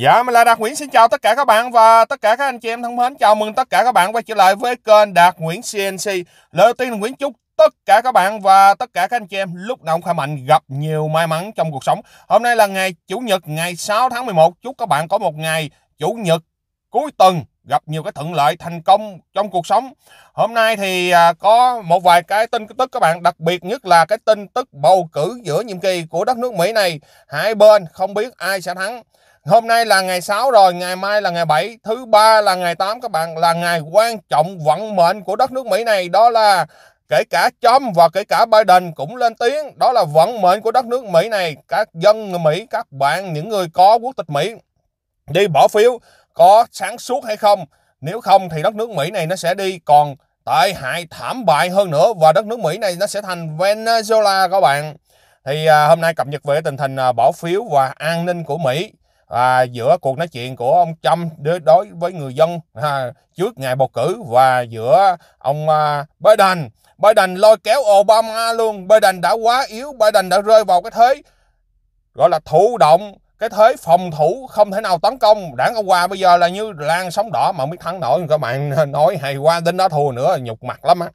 Dạ, mình là Đạt Nguyễn xin chào tất cả các bạn và tất cả các anh chị em thân mến. Chào mừng tất cả các bạn quay trở lại với kênh Đạt Nguyễn CNC. Lời đầu tiên là Nguyễn chúc tất cả các bạn và tất cả các anh chị em lúc nào cũng khỏe mạnh, gặp nhiều may mắn trong cuộc sống. Hôm nay là ngày Chủ nhật ngày 6 tháng 11. Chúc các bạn có một ngày Chủ nhật cuối tuần gặp nhiều cái thuận lợi thành công trong cuộc sống. Hôm nay thì à, có một vài cái tin tức các bạn, đặc biệt nhất là cái tin tức bầu cử giữa nhiệm kỳ của đất nước Mỹ này. Hai bên không biết ai sẽ thắng. Hôm nay là ngày 6 rồi, ngày mai là ngày 7, thứ ba là ngày 8 các bạn, là ngày quan trọng vận mệnh của đất nước Mỹ này. Đó là kể cả Trump và kể cả Biden cũng lên tiếng. Đó là vận mệnh của đất nước Mỹ này. Các dân người Mỹ, các bạn, những người có quốc tịch Mỹ đi bỏ phiếu có sáng suốt hay không. Nếu không thì đất nước Mỹ này nó sẽ đi còn tệ hại thảm bại hơn nữa và đất nước Mỹ này nó sẽ thành Venezuela các bạn. Thì à, hôm nay cập nhật về tình hình à, bỏ phiếu và an ninh của Mỹ à, giữa cuộc nói chuyện của ông Trump đối với người dân à, trước ngày bầu cử và giữa ông à, Biden. Biden lôi kéo Obama luôn. Biden đã quá yếu. Biden đã rơi vào cái thế gọi là thụ động cái thế phòng thủ không thể nào tấn công đảng cộng hòa bây giờ là như lan sóng đỏ mà không biết thắng nổi các bạn nói hay qua đến đó thua nữa nhục mặt lắm á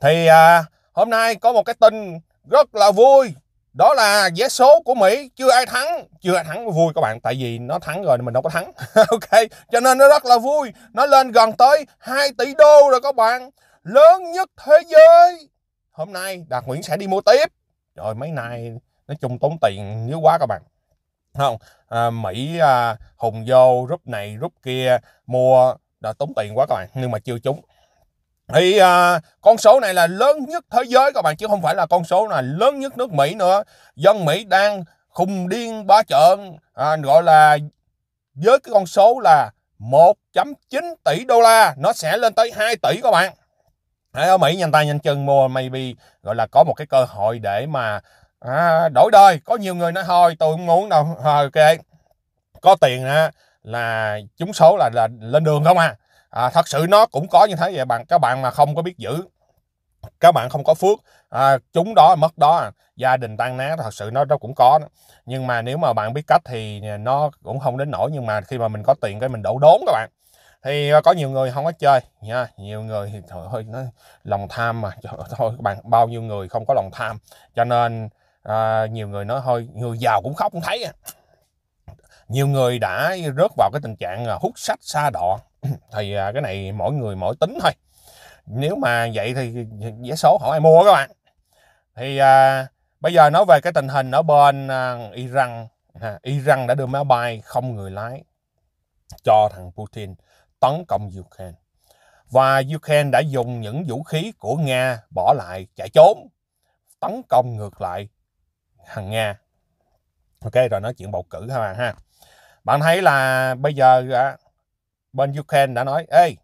thì à, hôm nay có một cái tin rất là vui đó là vé số của Mỹ. Chưa ai thắng chưa ai thắng vui các bạn tại vì nó thắng rồi mình đâu có thắng. Ok cho nên nó rất là vui. Nó lên gần tới 2 tỷ đô rồi các bạn. Lớn nhất thế giới. Hôm nay Đạt Nguyễn sẽ đi mua tiếp. Rồi mấy này nói chung tốn tiền nhiều quá các bạn. Không à, Mỹ à, hùng vô rút này rút kia mua đã tốn tiền quá các bạn nhưng mà chưa trúng thì à, con số này là lớn nhất thế giới các bạn chứ không phải là con số là lớn nhất nước Mỹ nữa. Dân Mỹ đang khùng điên bá trợn à, gọi là với cái con số là 1.9 tỷ đô la. Nó sẽ lên tới 2 tỷ các bạn. Ở Mỹ nhanh tay nhanh chân mua maybe gọi là có một cái cơ hội để mà à, đổi đời. Có nhiều người nói thôi tôi không muốn đâu. À, ok. Có tiền á là chúng số là, là lên đường không à? À, thật sự nó cũng có như thế vậy bạn các bạn mà không có biết giữ các bạn không có phước à, chúng đó mất đó à, gia đình tan nát thật sự nó nó cũng có đó. nhưng mà nếu mà bạn biết cách thì nó cũng không đến nổi nhưng mà khi mà mình có tiền cái mình đổ đốn các bạn thì à, có nhiều người không có chơi nha nhiều người thì thôi nó lòng tham mà thôi các bạn bao nhiêu người không có lòng tham cho nên à, nhiều người nói thôi người giàu cũng khóc cũng thấy à. nhiều người đã rớt vào cái tình trạng à, hút sách xa đọa thì à, cái này mỗi người mỗi tính thôi. Nếu mà vậy thì vé số không ai mua các bạn. Thì à, bây giờ nói về cái tình hình ở bên à, Iran. À, Iran đã đưa máy bay không người lái cho thằng Putin tấn công Ukraine. Và Ukraine đã dùng những vũ khí của Nga bỏ lại chạy trốn tấn công ngược lại thằng Nga. Ok rồi nói chuyện bầu cử các bạn ha. Bạn thấy là bây giờ à, bên Ukraine đã nói ê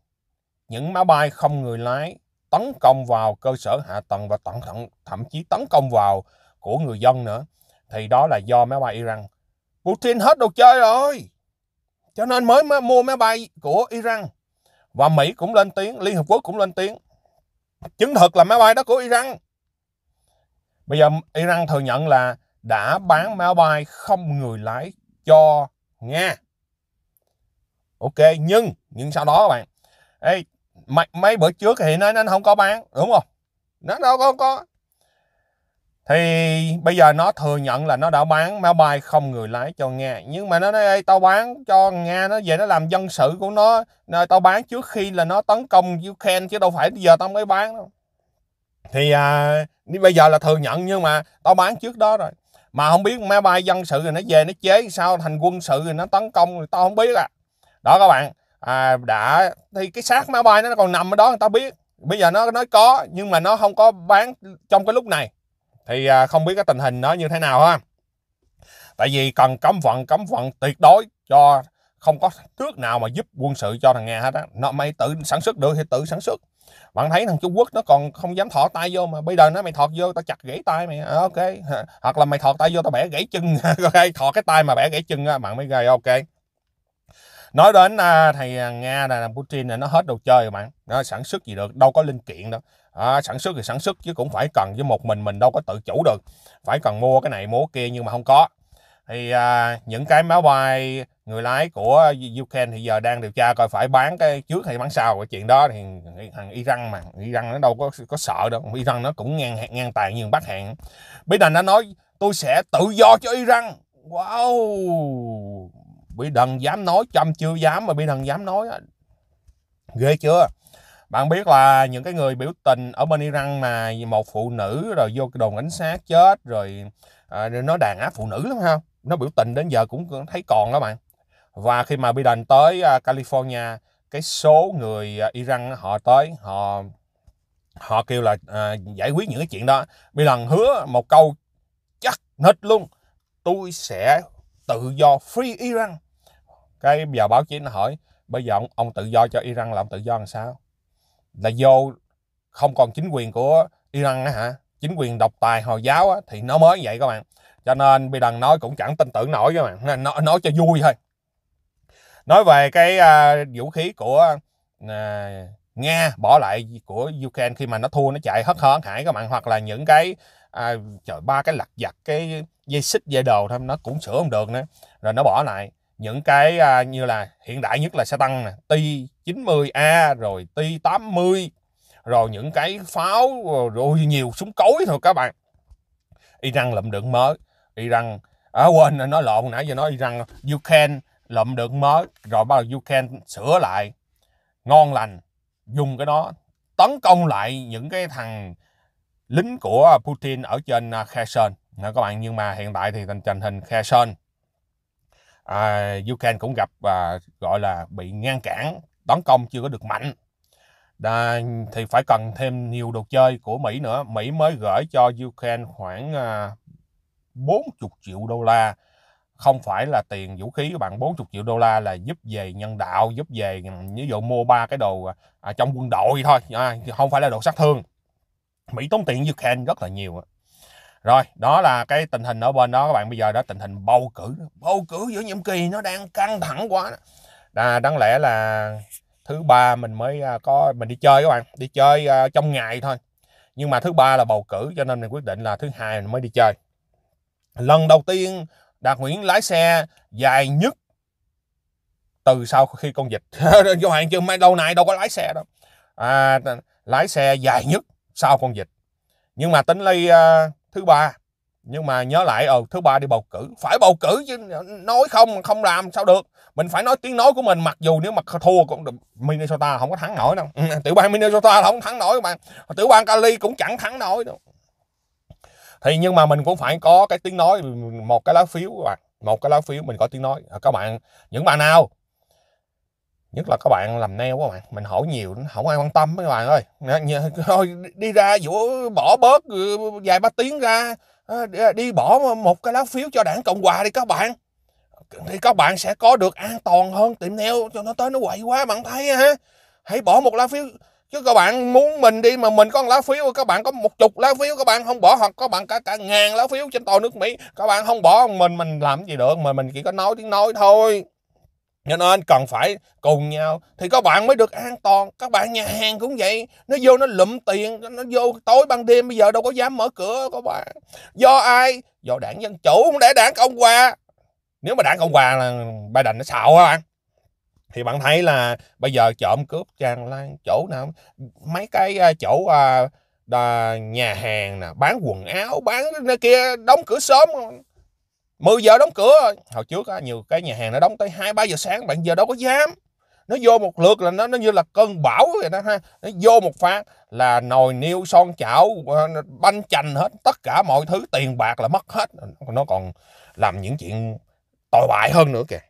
những máy bay không người lái tấn công vào cơ sở hạ tầng và tận thận, thậm chí tấn công vào của người dân nữa. Thì đó là do máy bay Iran. Putin hết đồ chơi rồi. Cho nên mới mua máy bay của Iran. Và Mỹ cũng lên tiếng Liên Hợp Quốc cũng lên tiếng. Chứng thực là máy bay đó của Iran. Bây giờ Iran thừa nhận là đã bán máy bay không người lái cho Nga ok nhưng nhưng sau đó các bạn. Ê, mấy, mấy bữa trước thì nó, nó không có bán đúng không? Nó đâu có có. Thì bây giờ nó thừa nhận là nó đã bán máy bay không người lái cho nga. Nhưng mà nó nói Ê, tao bán cho nga nó về nó làm dân sự của nó nơi tao bán trước khi là nó tấn công Ukraine chứ đâu phải giờ tao mới bán đâu. Thì à, bây giờ là thừa nhận nhưng mà tao bán trước đó rồi. Mà không biết máy bay dân sự rồi nó về nó chế sao thành quân sự rồi nó tấn công rồi tao không biết à đó các bạn. À, đã thì cái xác máy bay nó còn nằm ở đó người ta biết. Bây giờ nó nói có nhưng mà nó không có bán trong cái lúc này. Thì à, không biết cái tình hình nó như thế nào ha. Tại vì cần cấm vận cấm vận tuyệt đối cho không có nước nào mà giúp quân sự cho thằng nga hết á. Nó mày tự sản xuất được thì tự sản xuất. Bạn thấy thằng Trung Quốc nó còn không dám thọ tay vô mà bây giờ nó mày thọt vô tao chặt gãy tay mày. À, ok. Hoặc là mày thọt tay vô tao bẻ gãy chân. Ok thọt cái tay mà bẻ gãy chân á bạn mới gây ok nói đến uh, thầy à, nga là putin này nó hết đồ chơi rồi bạn. Nó sản xuất gì được đâu có linh kiện đâu. À, sản xuất thì sản xuất chứ cũng phải cần với một mình mình đâu có tự chủ được. Phải cần mua cái này mua cái kia nhưng mà không có. Thì à, những cái máy bay người lái của Ukraine thì giờ đang điều tra coi phải bán cái trước hay bán sau. Cái chuyện đó thì thằng Iran mà Iran nó đâu có có sợ đâu. Iran nó cũng ngang ngang tàn như Bắc Hàn Biden đã nói tôi sẽ tự do cho Iran. Wow! Bị đần dám nói chăm chưa dám mà bị đần dám nói ghê chưa? Bạn biết là những cái người biểu tình ở bên Iran mà một phụ nữ rồi vô cái đồn cảnh sát chết rồi à, nó đàn áp phụ nữ lắm không nó biểu tình đến giờ cũng thấy còn đó bạn. Và khi mà Biden tới à, California cái số người à, Iran họ tới họ họ kêu là à, giải quyết những cái chuyện đó. Biden hứa một câu chắc nít luôn. Tôi sẽ tự do free Iran cái giờ báo chí nó hỏi bây giờ ông, ông tự do cho Iran là ông tự do làm sao? Là vô không còn chính quyền của Iran á hả? Chính quyền độc tài hồi giáo á, thì nó mới vậy các bạn. Cho nên Biden nói cũng chẳng tin tưởng nổi các bạn. Nói, nói cho vui thôi. Nói về cái uh, vũ khí của uh, nga bỏ lại của Ukraine khi mà nó thua nó chạy hất hớn hải các bạn. Hoặc là những cái à, trời ba cái lặt vặt cái dây xích dây đồ thôi nó cũng sửa không được nữa. Rồi nó bỏ lại những cái à, như là hiện đại nhất là xe tăng nè ti 90A rồi ti 80 rồi những cái pháo ờ, rồi nhiều súng cối thôi các bạn. Iran lụm đựng mới Iran à, quên nói lộn nãy giờ nói Iran Ukraine lụm được mới rồi bắt đầu Ukraine sửa lại ngon lành dùng cái đó tấn công lại những cái thằng lính của Putin ở trên à, Kherson. Nè các bạn nhưng mà hiện tại thì tình hình Kherson à, Ukraine cũng gặp à, gọi là bị ngăn cản tấn công chưa có được mạnh. Đà, thì phải cần thêm nhiều đồ chơi của Mỹ nữa. Mỹ mới gửi cho Ukraine khoảng à, 40 triệu đô la. Không phải là tiền vũ khí các bạn 40 triệu đô la là giúp về nhân đạo giúp về ừ, ví dụ mua ba cái đồ à, à, trong quân đội thôi. À, không phải là đồ sát thương. Mỹ tốn tiền Ukraine rất là nhiều rồi đó là cái tình hình ở bên đó các bạn. Bây giờ đó tình hình bầu cử. Bầu cử giữa nhiệm kỳ nó đang căng thẳng quá à, đáng lẽ là thứ ba mình mới à, có mình đi chơi các bạn. Đi chơi uh, trong ngày thôi. Nhưng mà thứ ba là bầu cử cho nên mình quyết định là thứ hai mình mới đi chơi. Lần đầu tiên Đạt Nguyễn lái xe dài nhất từ sau khi con dịch. Cho bạn chưa? Mấy đâu này đâu có lái xe đâu. À, lái xe dài nhất sau con dịch. Nhưng mà tính ly uh, à, thứ ba. Nhưng mà nhớ lại ờ thứ ba đi bầu cử. Phải bầu cử chứ nói không không làm sao được. Mình phải nói tiếng nói của mình mặc dù nếu mà thua cũng được. Minnesota không có thắng nổi đâu. Ừ, tiểu bang Minnesota không thắng nổi các bạn tiểu bang Cali cũng chẳng thắng nổi đâu. Thì nhưng mà mình cũng phải có cái tiếng nói một cái lá phiếu các bạn. Một cái lá phiếu mình có tiếng nói. Các bạn những bạn nào nhất là các bạn làm nail các bạn. Mình hỏi nhiều, không ai quan tâm mấy bạn ơi. Thôi, đi ra vũ bỏ bớt ừ, vài ba tiếng ra. Ờ, đi bỏ một cái lá phiếu cho đảng cộng hòa đi các bạn. Thì các bạn sẽ có được an toàn hơn, tiệm nail cho nó tới, nó quậy quá, bạn thấy ha hãy bỏ một lá phiếu, chứ các bạn muốn mình đi mà mình có một lá phiếu, các bạn có một chục lá phiếu, các bạn không bỏ, hoặc các bạn cả cả ngàn lá phiếu trên toàn nước mỹ, các bạn không bỏ, mình mình làm gì được, mà mình chỉ có nói tiếng nói thôi cho nên cần phải cùng nhau. Thì các bạn mới được an toàn. Các bạn nhà hàng cũng vậy. Nó vô nó lụm tiền. Nó vô tối ban đêm. Bây giờ đâu có dám mở cửa các bạn. Do ai? Do đảng dân chủ. Không để đảng cộng hòa? Nếu mà đảng cộng hòa là biden nó xạo các bạn. Thì bạn thấy là bây giờ trộm cướp tràn lan chỗ nào mấy cái à, chỗ à, nhà hàng nè bán quần áo bán nơi kia đóng cửa sớm. 10 giờ đóng cửa rồi. Hồi trước á, nhiều cái nhà hàng nó đóng tới hai ba giờ sáng bạn giờ đâu có dám. Nó vô một lượt là nó nó như là cơn bão vậy đó ha. Nó vô một phát là nồi niêu son chảo ờ, banh chành hết tất cả mọi thứ tiền bạc là mất hết. Nó còn làm những chuyện tồi bại hơn nữa kìa.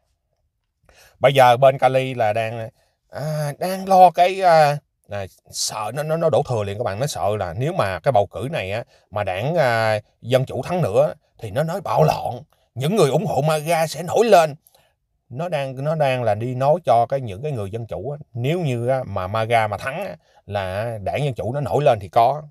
Bây giờ bên Cali là đang à, đang lo cái à, à, sợ nó nó nó đổ thừa liền các bạn. Nó sợ là nếu mà cái bầu cử này á mà đảng à, dân chủ thắng nữa thì nó nói bạo loạn những người ủng hộ MAGA sẽ nổi lên. Nó đang nó đang là đi nói cho cái những cái người dân chủ á, nếu như á, mà MAGA mà thắng á, là đảng dân chủ nó nổi lên thì có.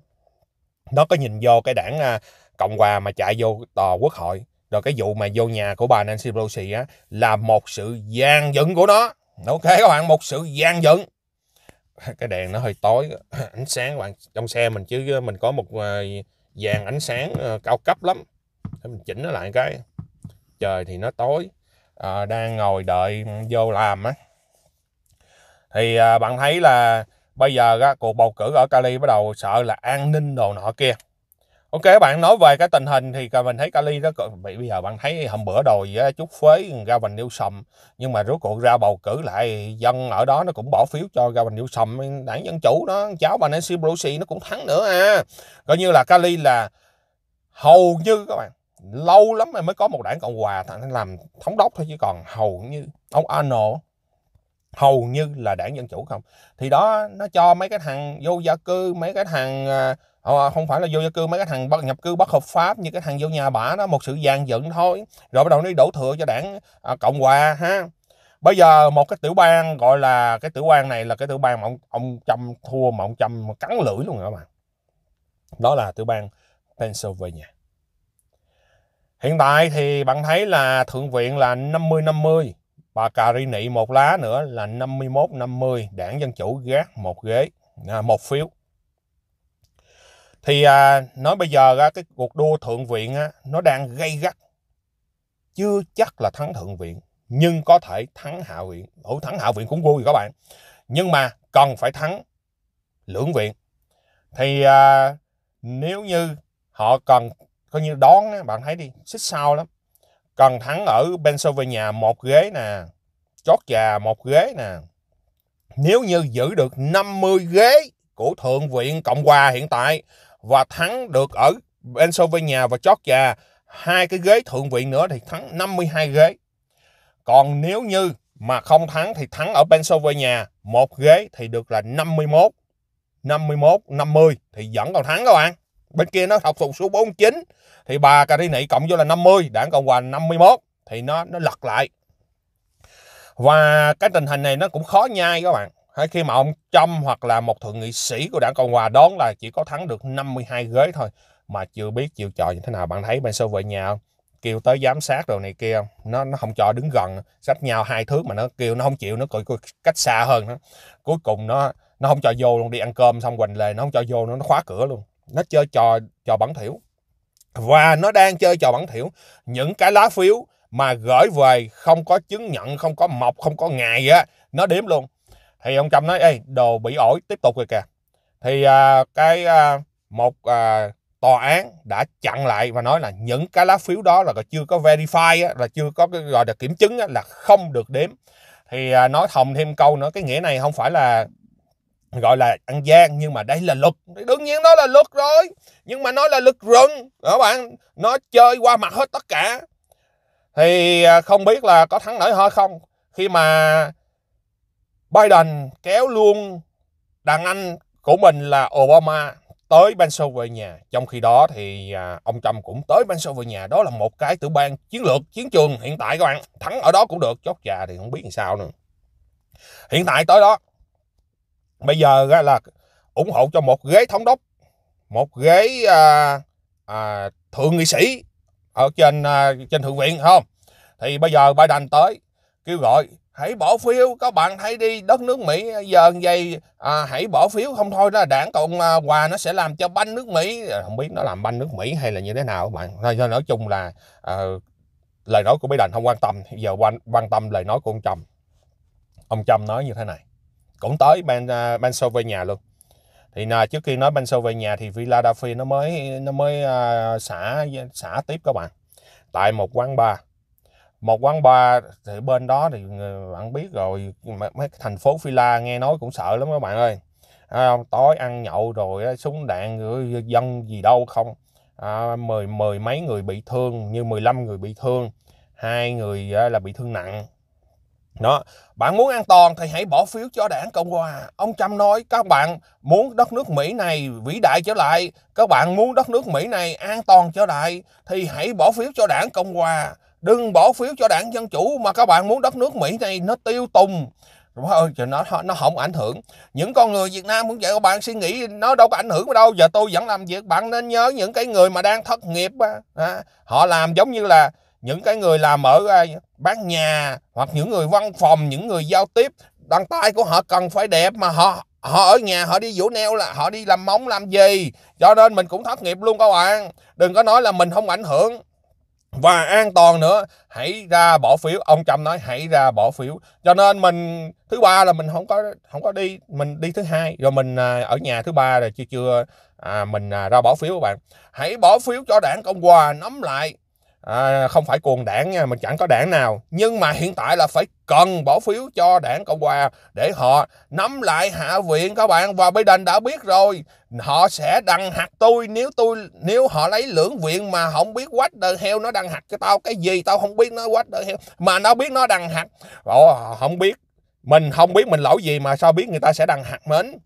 Nó có nhìn vô cái đảng à, cộng hòa mà chạy vô tòa quốc hội. Rồi cái vụ mà vô nhà của bà Nancy Pelosi á là một sự gian dựng của nó. Ok các bạn một sự gian dựng. Cái đèn nó hơi tối ánh sáng các bạn trong xe mình chứ mình có một à, dàn ánh sáng à, cao cấp lắm. Để mình chỉnh nó lại cái trời thì nó tối. À, đang ngồi đợi vô làm á. Thì à, bạn thấy là bây giờ á, cuộc bầu cử ở Cali bắt đầu sợ là an ninh đồ nọ kia. Ok bạn nói về cái tình hình thì mình thấy Cali đó bây giờ bạn thấy hôm bữa đòi chút phế Gavin Newsom nhưng mà rốt cuộc ra bầu cử lại dân ở đó nó cũng bỏ phiếu cho Gavin Newsom đảng dân chủ đó cháu bà Nancy Pelosi nó cũng thắng nữa à. Coi như là Cali là hầu như các bạn lâu lắm mới có một đảng cộng hòa làm thống đốc thôi chứ còn hầu như ông Arnold hầu như là đảng dân chủ không. Thì đó nó cho mấy cái thằng vô gia cư mấy cái thằng à, ờ, không phải là vô gia cư mấy cái thằng bất nhập cư bất hợp pháp như cái thằng vô nhà bả đó một sự dàn dựng thôi. Rồi bắt đầu nó đổ thừa cho đảng à, cộng hòa ha. Bây giờ một cái tiểu bang gọi là cái tiểu bang này là cái tiểu bang mà ông ông chăm thua mà ông chăm cắn lưỡi luôn rồi các bạn? Đó là tiểu bang Pennsylvania hiện tại thì bạn thấy là thượng viện là 50 50 bà cà ri nị một lá nữa là 51-50 đảng Dân Chủ gác một ghế à, một phiếu. Thì à, nói bây giờ á, cái cuộc đua thượng viện á, nó đang gây gắt. Chưa chắc là thắng thượng viện nhưng có thể thắng hạ viện. Ủa thắng hạ viện cũng vui các bạn. Nhưng mà cần phải thắng lưỡng viện. Thì à, nếu như họ cần coi như đón bạn thấy đi, xích sao lắm cần thắng ở Pennsylvania một ghế nè chót già một ghế nè nếu như giữ được 50 ghế của Thượng viện Cộng hòa hiện tại và thắng được ở Pennsylvania và Georgia hai cái ghế Thượng viện nữa thì thắng 52 ghế. Còn nếu như mà không thắng thì thắng ở Pennsylvania một ghế thì được là 51 51 50 thì vẫn còn thắng các bạn. Bên kia nó học thuộc số 49 thì bà Carini cộng vô là 50, đảng Cộng hòa 51 thì nó nó lật lại. Và cái tình hình này nó cũng khó nhai các bạn. Hay khi mà ông Trump hoặc là một thượng nghị sĩ của đảng Cộng hòa đón là chỉ có thắng được 52 ghế thôi mà chưa biết chiều trò như thế nào. Bạn thấy bên sâu về nhà không? kêu tới giám sát rồi này kia nó nó không cho đứng gần sách nhau hai thước mà nó kêu nó không chịu nó coi cách xa hơn nó cuối cùng nó nó không cho vô luôn đi ăn cơm xong quỳnh lề nó không cho vô nó nó khóa cửa luôn nó chơi trò trò bẩn thỉu. Và nó đang chơi trò bẩn thỉu. Những cái lá phiếu mà gửi về không có chứng nhận không có mọc không có ngày á nó đếm luôn. Thì ông trump nói ê đồ bị ổi tiếp tục rồi kìa. Thì à, cái à, một à, tòa án đã chặn lại và nói là những cái lá phiếu đó là chưa có verify á, là chưa có cái gọi là kiểm chứng á, là không được đếm. Thì à, nói thòng thêm câu nữa cái nghĩa này không phải là gọi là ăn gian, nhưng mà đây là luật. Đương nhiên nó là luật rồi, nhưng mà nó là luật rừng các bạn. Nó chơi qua mặt hết tất cả. Thì à, không biết là có thắng nổi hay không. Khi mà Biden kéo luôn đàn anh của mình là Obama tới Pennsylvania. Trong khi đó thì à, ông Trump cũng tới Pennsylvania. Đó là một cái tiểu bang chiến lược, chiến trường hiện tại các bạn. Thắng ở đó cũng được, chốt già thì không biết làm sao nữa. Hiện tại tới đó bây giờ là ủng hộ cho một ghế thống đốc một ghế à, à, thượng nghị sĩ ở trên à, trên thượng viện không thì bây giờ Biden tới kêu gọi hãy bỏ phiếu các bạn hãy đi đất nước Mỹ. Giờ vậy à, hãy bỏ phiếu không thôi là đảng cộng à, hòa nó sẽ làm cho banh nước Mỹ. À, không biết nó làm banh nước Mỹ hay là như thế nào các bạn. Nói chung là à, lời nói của Biden không quan tâm. Giờ quan quan tâm lời nói của ông Trump. Ông Trump nói như thế này cũng tới Ben uh, nhà luôn. Thì là trước khi nói Banso về nhà thì Philadelphia nó mới nó mới uh, xả xả tiếp các bạn. Tại một quán bar. Một quán bar thì bên đó thì bạn biết rồi mấy thành phố Phila nghe nói cũng sợ lắm các bạn ơi. À, tối ăn nhậu rồi súng đạn rồi dân gì đâu không. À, mười mười mấy người bị thương như 15 người bị thương. Hai người là bị thương nặng đó bạn muốn an toàn thì hãy bỏ phiếu cho đảng cộng hòa. Ông trump nói các bạn muốn đất nước mỹ này vĩ đại trở lại các bạn muốn đất nước mỹ này an toàn trở lại thì hãy bỏ phiếu cho đảng cộng hòa. Đừng bỏ phiếu cho đảng dân chủ mà các bạn muốn đất nước mỹ này nó tiêu tùng. Ơi nó nó không ảnh hưởng. Những con người Việt Nam cũng vậy các bạn suy nghĩ nó đâu có ảnh hưởng đâu. Giờ tôi vẫn làm việc bạn nên nhớ những cái người mà đang thất nghiệp à, họ làm giống như là những cái người làm ở à, bán nhà hoặc những người văn phòng những người giao tiếp đăng tay của họ cần phải đẹp mà họ họ ở nhà họ đi vũ neo là họ đi làm móng làm gì. Cho nên mình cũng thất nghiệp luôn các bạn. Đừng có nói là mình không ảnh hưởng. Và an toàn nữa hãy ra bỏ phiếu. Ông trump nói hãy ra bỏ phiếu. Cho nên mình thứ ba là mình không có không có đi mình đi thứ hai. Rồi mình à, ở nhà thứ ba rồi chưa chưa à, mình à, ra bỏ phiếu các bạn. Hãy bỏ phiếu cho đảng cộng hòa nắm lại à, không phải cuồng đảng nha mình chẳng có đảng nào. Nhưng mà hiện tại là phải cần bỏ phiếu cho đảng cộng hòa để họ nắm lại hạ viện các bạn. Và Biden đã biết rồi họ sẽ đằng hạt tôi nếu tôi nếu họ lấy lưỡng viện mà không biết quách đời heo nó đằng hạt cho tao cái gì tao không biết nó quách đời heo mà nó biết nó đằng hạt. Ồ, không biết. Mình không biết mình lỗi gì mà sao biết người ta sẽ đằng hạt mến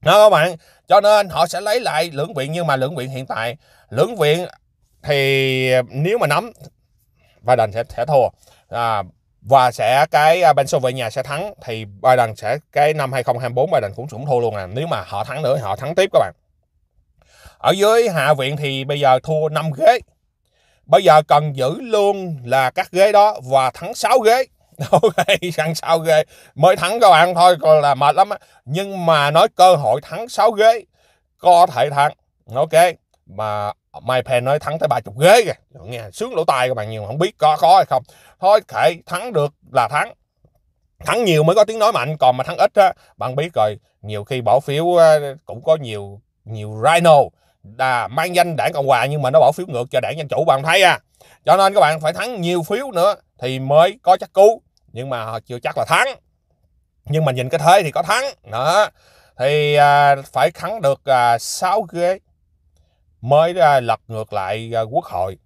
đó các bạn. Cho nên họ sẽ lấy lại lưỡng viện nhưng mà lưỡng viện hiện tại lưỡng viện thì ờ, nếu mà nắm Biden sẽ sẽ thua. À, và sẽ cái à, nhà sẽ thắng thì Biden sẽ cái năm 2024 Biden cũng cũng thua luôn à. Nếu mà họ thắng nữa họ thắng tiếp các bạn. Ở dưới hạ viện thì bây giờ thua 5 ghế. Bây giờ cần giữ luôn là các ghế đó và thắng 6 ghế. Ok thắng 6 ghế. Mới thắng các bạn thôi còn là mệt lắm á. Nhưng mà nói cơ hội thắng 6 ghế có thể thắng. Ok mà Ờ, Mike Pence nói thắng tới 30 ghế kìa. Nghe sướng lỗ tai các bạn nhiều không biết có có hay không. Thôi kệ thắng được là thắng. Thắng nhiều mới có tiếng nói mạnh còn mà thắng ít á bạn biết rồi nhiều khi bỏ phiếu cũng có nhiều nhiều rhino đà mang danh đảng cộng hòa nhưng mà nó bỏ phiếu ngược cho đảng dân chủ bạn thấy à? Cho nên các bạn phải thắng nhiều phiếu nữa thì mới có chắc cú nhưng mà họ chưa chắc là thắng. Nhưng mà nhìn cái thế thì có thắng. Đó thì à, phải thắng được à, 6 ghế mới lật ngược lại à, quốc hội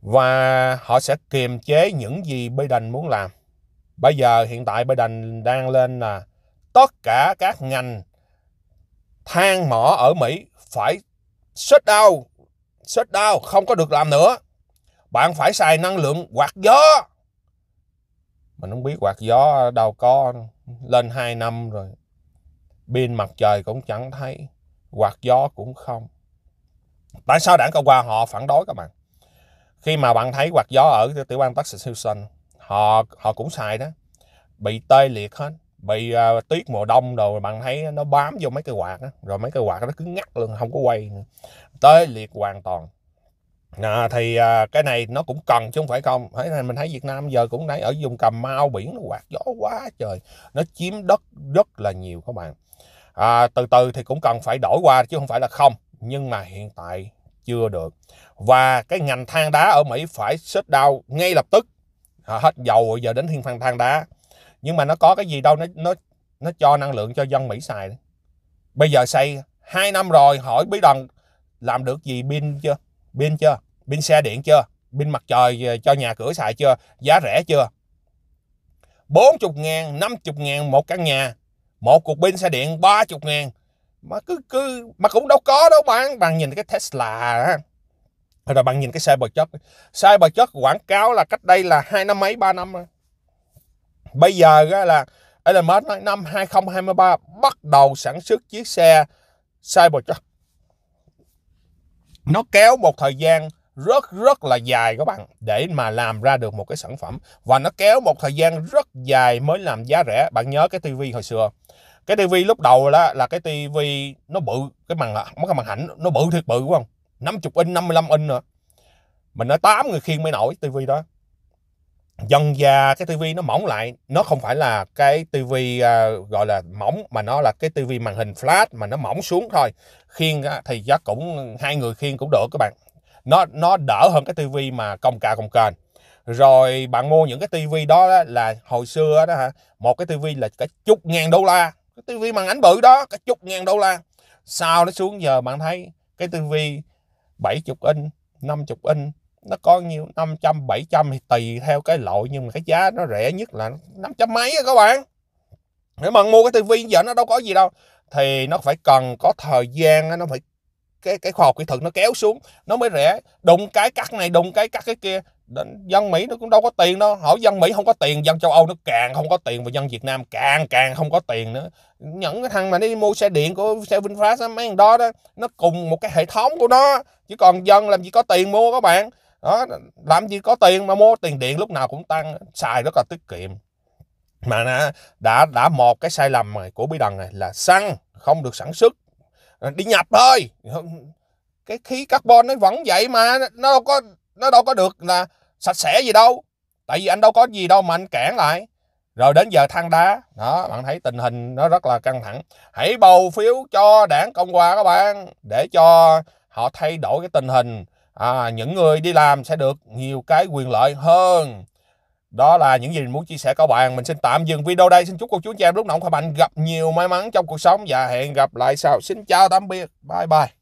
và họ sẽ kiềm chế những gì Biden muốn làm. Bây giờ hiện tại Biden đang lên là tất cả các ngành than mỏ ở Mỹ phải shut down, shut down, không có được làm nữa. Bạn phải xài năng lượng quạt gió. Mình không biết quạt gió đâu có lên 2 năm rồi. Pin mặt trời cũng chẳng thấy, quạt gió cũng không. Tại sao đảng Cộng hòa họ phản đối các bạn? Khi mà bạn thấy quạt gió ở tiểu bang Texas Houston, họ họ cũng xài đó, bị tê liệt hết, bị uh, tuyết mùa đông rồi bạn thấy nó bám vô mấy cái quạt đó, rồi mấy cái quạt nó cứ ngắt luôn, không có quay nữa. Tê liệt hoàn toàn. À, thì uh, cái này nó cũng cần chứ không phải không thấy mình thấy Việt Nam giờ cũng đấy ở vùng Cà Mau biển nó quạt gió quá trời nó chiếm đất rất là nhiều các bạn à, từ từ thì cũng cần phải đổi qua chứ không phải là không nhưng mà hiện tại chưa được. Và cái ngành than đá ở Mỹ phải shut down ngay lập tức. À, hết dầu giờ đến thiên phan than đá. Nhưng mà nó có cái gì đâu nó nó nó cho năng lượng cho dân Mỹ xài. Bây giờ xây hai năm rồi hỏi bí đần làm được gì pin chưa? Pin chưa? Pin xe điện chưa? Pin mặt trời cho nhà cửa xài chưa? Giá rẻ chưa? 40 ngàn 50 ngàn một căn nhà. Một cục pin xe điện 30 ngàn mà cứ cứ, mà cũng đâu có đâu bạn. Bạn nhìn cái Tesla á. Rồi bạn nhìn cái xe Cybertruck chất xe chất quảng cáo là cách đây là hai năm mấy, ba năm rồi. bây giờ là Elon Musk nói năm 2023 bắt đầu sản xuất chiếc xe Cybertruck. Nó kéo một thời gian rất rất là dài các bạn, để mà làm ra được một cái sản phẩm. Và nó kéo một thời gian rất dài mới làm giá rẻ. Bạn nhớ cái tivi hồi xưa cái tivi lúc đầu đó là cái tivi nó bự cái màn mất cái màn ảnh nó bự thiệt bự đúng không? 50 inch 55 inch nữa. Mình nói 8 người khiêng mới nổi tivi đó. Dần già cái tivi nó mỏng lại nó không phải là cái tivi uh, gọi là mỏng mà nó là cái tivi màn hình flat mà nó mỏng xuống thôi. Khiêng uh, thì chắc cũng hai người khiêng cũng được các bạn. Nó nó đỡ hơn cái tivi mà công cà công kềnh rồi bạn mua những cái tivi đó, đó là hồi xưa đó hả một cái tivi là cả chục ngàn đô la cái tivi màn ảnh bự đó, cả chục ngàn đô la. Sao nó xuống giờ bạn thấy cái tivi 70 inch 50 inch, nó có nhiêu? 500 700 thì tùy theo cái loại, nhưng mà cái giá nó rẻ nhất là 500 mấy các bạn. Nếu mà mua cái tivi giờ nó đâu có gì đâu, thì nó phải cần có thời gian nó phải, cái cái khoa học kỹ thuật nó kéo xuống, nó mới rẻ. Đụng cái cắt này, đụng cái cắt cái kia dân Mỹ nó cũng đâu có tiền đâu. Hỏi dân Mỹ không có tiền dân châu Âu nó càng không có tiền và dân Việt Nam càng càng không có tiền nữa. Những cái thằng mà đi mua xe điện của xe VinFast mấy thằng đó đó nó cùng một cái hệ thống của nó. Chứ còn dân làm gì có tiền mua các bạn. Đó làm gì có tiền mà mua tiền điện lúc nào cũng tăng. Xài rất là tiết kiệm. Mà đã đã, đã một cái sai lầm này của bí đần này là xăng không được sản xuất. Đi nhập thôi. Cái khí carbon nó vẫn vậy mà nó đâu có nó đâu có được là sạch sẽ gì đâu. Tại vì anh đâu có gì đâu mà anh cản lại. Rồi đến giờ thăng đá. Đó bạn thấy tình hình nó rất là căng thẳng. Hãy bầu phiếu cho đảng cộng hòa các bạn để cho họ thay đổi cái tình hình. À, những người đi làm sẽ được nhiều cái quyền lợi hơn. Đó là những gì mình muốn chia sẻ các bạn. Mình xin tạm dừng video đây. Xin chúc cô chú chị em lúc nào cũng khỏe mạnh gặp nhiều may mắn trong cuộc sống. Và hẹn gặp lại sau. Xin chào tạm biệt. Bye bye.